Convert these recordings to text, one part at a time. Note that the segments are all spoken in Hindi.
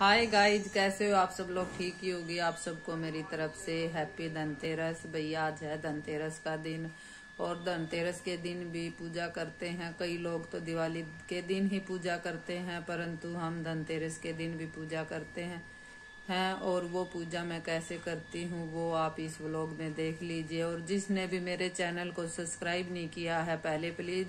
हाय गाइज़ कैसे हो आप सब लोग? ठीक ही होगी। आप सबको मेरी तरफ़ से हैप्पी धनतेरस। भैया, आज है धनतेरस का दिन। और धनतेरस के दिन भी पूजा करते हैं। कई लोग तो दिवाली के दिन ही पूजा करते हैं, परंतु हम धनतेरस के दिन भी पूजा करते हैं। हैं, और वो पूजा मैं कैसे करती हूँ, वो आप इस व्लॉग में देख लीजिए। और जिसने भी मेरे चैनल को सब्सक्राइब नहीं किया है, पहले प्लीज़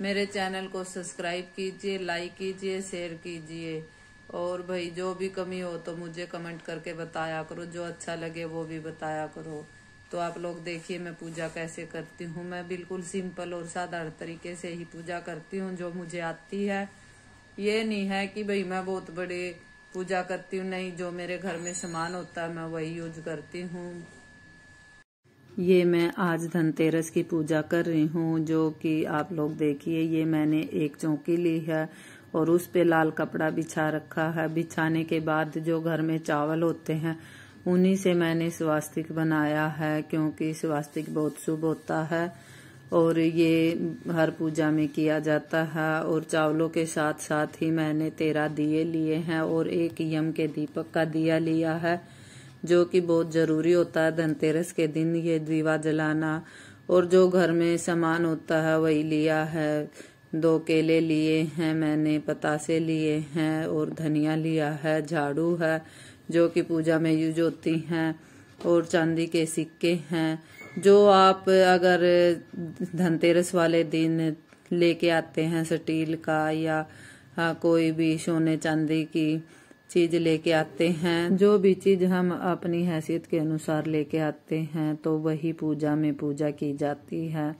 मेरे चैनल को सब्सक्राइब कीजिए लाइक कीजिए शेयर कीजिए। और भाई, जो भी कमी हो तो मुझे कमेंट करके बताया करो, जो अच्छा लगे वो भी बताया करो। तो आप लोग देखिए मैं पूजा कैसे करती हूँ। मैं बिल्कुल सिंपल और साधारण तरीके से ही पूजा करती हूँ, जो मुझे आती है। ये नहीं है कि भाई मैं बहुत बड़े पूजा करती हूँ, नहीं, जो मेरे घर में सामान होता है मैं वही यूज़ करती हूँ। ये मैं आज धनतेरस की पूजा कर रही हूँ, जो कि आप लोग देखिए, ये मैंने एक चौकी ली है। और उस पे लाल कपड़ा बिछा रखा है। बिछाने के बाद जो घर में चावल होते हैं, उन्हीं से मैंने स्वास्तिक बनाया है, क्योंकि स्वास्तिक बहुत शुभ होता है और ये हर पूजा में किया जाता है। और चावलों के साथ साथ ही मैंने तेरह दिए लिए हैं और एक यम के दीपक का दिया लिया है, जो कि बहुत ज़रूरी होता है। धनतेरस के दिन ये दीवा जलाना और जो घर में सामान होता है, वही लिया है। दो केले लिए हैं, मैंने पतासे लिए हैं और धनिया लिया है, झाड़ू है, जो कि पूजा में यूज़ होती हैं, और चांदी के सिक्के हैं। जो आप अगर धनतेरस वाले दिन लेके आते हैं, स्टील का या कोई भी सोने चांदी की चीज़ लेके आते हैं, जो भी चीज़ हम अपनी हैसियत के अनुसार लेके आते हैं तो वही पूजा में पूजा की जाती है।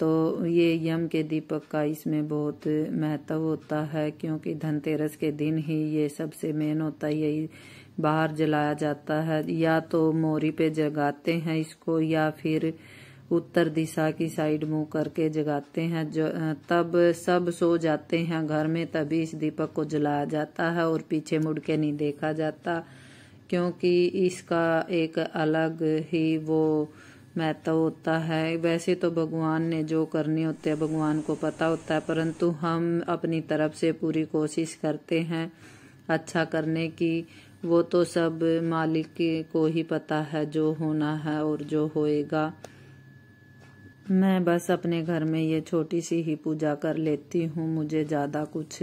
तो ये यम के दीपक का इसमें बहुत महत्व होता है, क्योंकि धनतेरस के दिन ही ये सबसे मेन होता है, यही बाहर जलाया जाता है। या तो मोरी पे जगाते हैं इसको, या फिर उत्तर दिशा की साइड मुँह करके जगाते हैं। जो तब सब सो जाते हैं घर में, तभी इस दीपक को जलाया जाता है और पीछे मुड़ के नहीं देखा जाता, क्योंकि इसका एक अलग ही वो महत्व होता है। वैसे तो भगवान ने जो करने होते हैं, भगवान को पता होता है, परंतु हम अपनी तरफ़ से पूरी कोशिश करते हैं अच्छा करने की। वो तो सब मालिक को ही पता है, जो होना है और जो होएगा। मैं बस अपने घर में ये छोटी सी ही पूजा कर लेती हूँ, मुझे ज़्यादा कुछ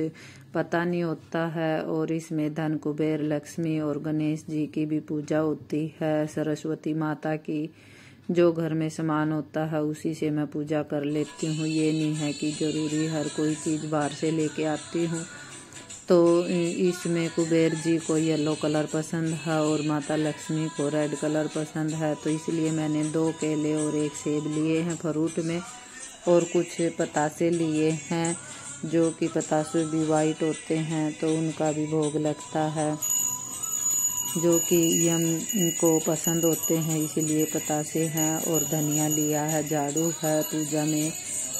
पता नहीं होता है। और इसमें धन कुबेर लक्ष्मी और गणेश जी की भी पूजा होती है, सरस्वती माता की। जो घर में सामान होता है, उसी से मैं पूजा कर लेती हूँ। ये नहीं है कि ज़रूरी हर कोई चीज़ बाहर से लेके आती हूँ। तो इसमें कुबेर जी को येलो कलर पसंद है और माता लक्ष्मी को रेड कलर पसंद है। तो इसलिए मैंने दो केले और एक सेब लिए हैं फ्रूट में और कुछ पतासे लिए हैं, जो कि पतासे भी वाइट होते हैं तो उनका भी भोग लगता है। जो कि यम को पसंद होते हैं, इसीलिए पतासे हैं और धनिया लिया है झाड़ू है, पूजा में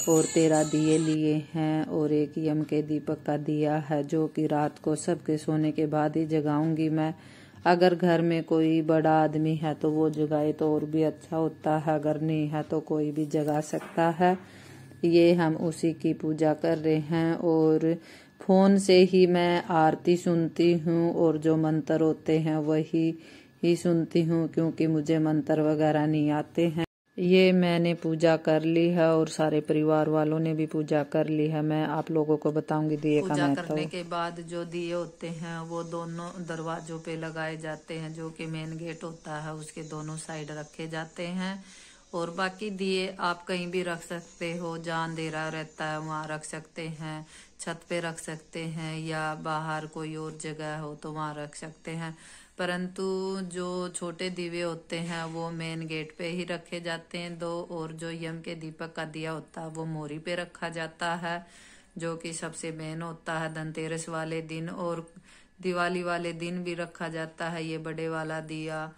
और तेरह दिए लिए हैं और एक यम के दीपक का दिया है, जो कि रात को सबके सोने के बाद ही जगाऊँगी मैं। अगर घर में कोई बड़ा आदमी है तो वो जगाए तो और भी अच्छा होता है, अगर नहीं है तो कोई भी जगा सकता है। ये हम उसी की पूजा कर रहे हैं और फ़ोन से ही मैं आरती सुनती हूँ और जो मंत्र होते हैं वही ही सुनती हूँ क्योंकि मुझे मंत्र वगैरह नहीं आते हैं। ये मैंने पूजा कर ली है और सारे परिवार वालों ने भी पूजा कर ली है। मैं आप लोगों को बताऊँगी दिए का पूजा करने के बाद जो दिए होते हैं वो दोनों दरवाजों पे लगाए जाते हैं जो कि मेन गेट होता है उसके दोनों साइड रखे जाते हैं। और बाकी दिए आप कहीं भी रख सकते हो जहाँ अंधेरा रहता है वहाँ रख सकते हैं। छत पे रख सकते हैं या बाहर कोई और जगह हो तो वहाँ रख सकते हैं। परंतु जो छोटे दीवे होते हैं, वो मेन गेट पे ही रखे जाते हैं। दो और जो यम के दीपक का दिया होता है, वो मोरी पे रखा जाता है, जो कि सबसे मेन होता है। धनतेरस वाले दिन और दिवाली वाले दिन भी रखा जाता है ये बड़े वाला दिया।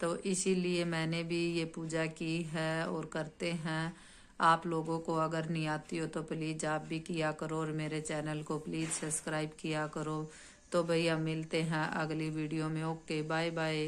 तो इसीलिए मैंने भी ये पूजा की है और करते हैं। आप लोगों को अगर नहीं आती हो तो प्लीज़ आप भी किया करो और मेरे चैनल को प्लीज़ सब्सक्राइब किया करो। तो भैया मिलते हैं अगली वीडियो में। Okay bye bye